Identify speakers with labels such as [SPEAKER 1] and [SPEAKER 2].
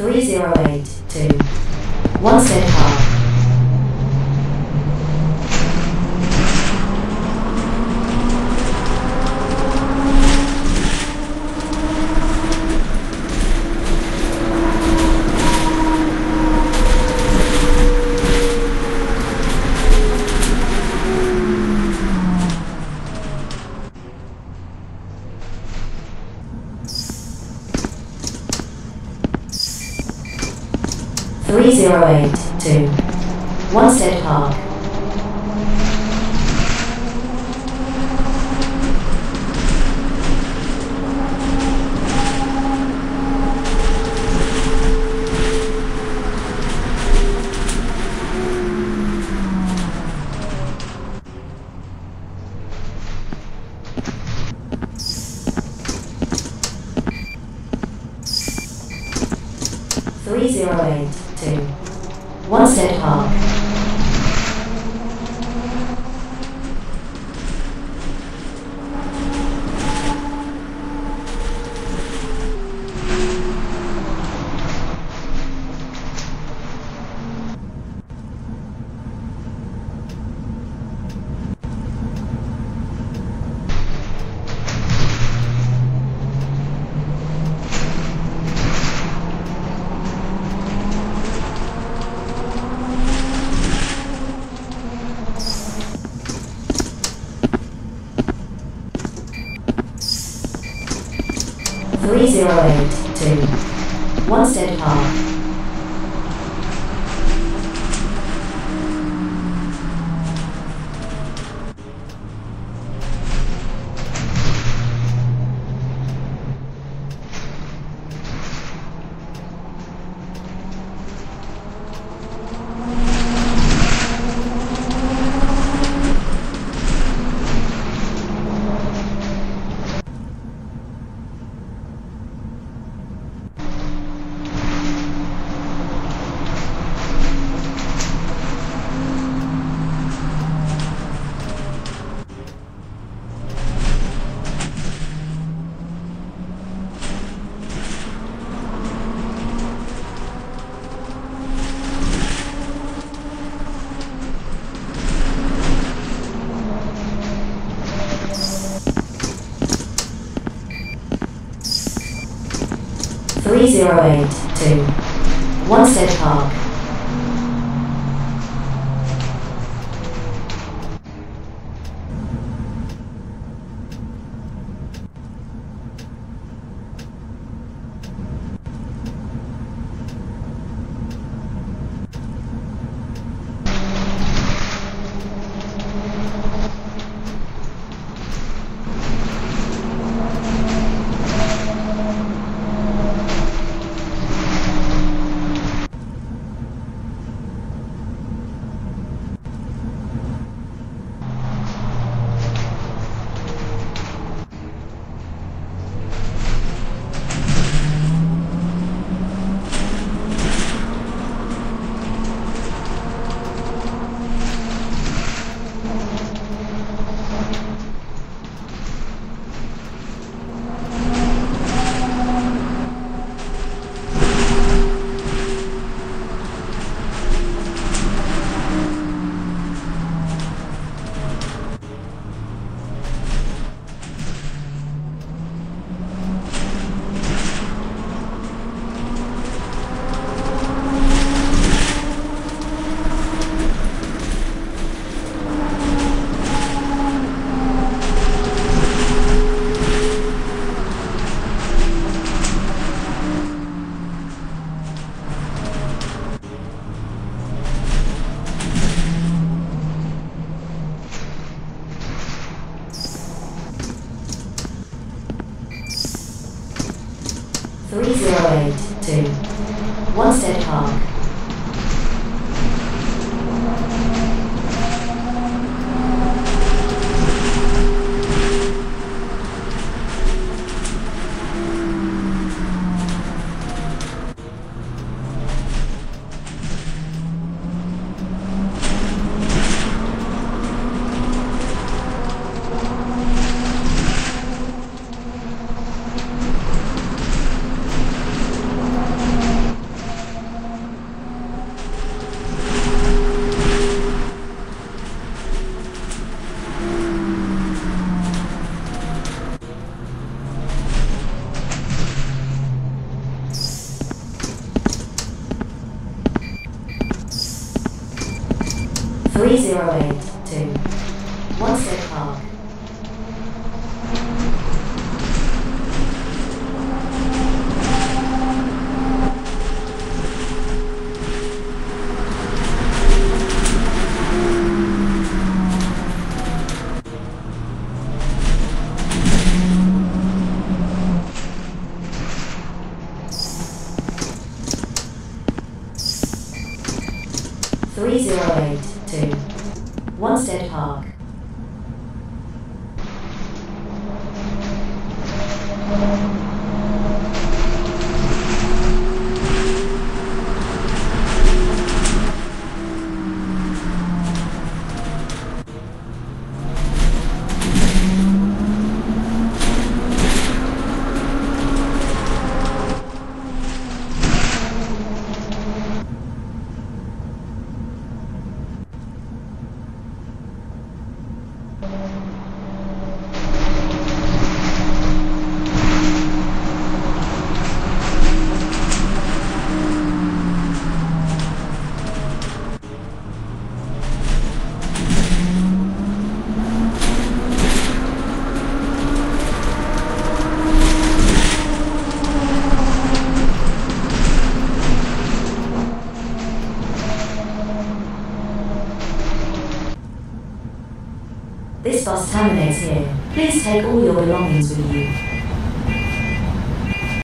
[SPEAKER 1] 308 2. Wanstead. 308 Wanstead Park. Two. Wanstead hard. 3082. Wanstead high. 3082. Wanstead Park. 308 to Wanstead Park. Three zero eight to Wanstead Park. Terminates here. Please take all your belongings with you.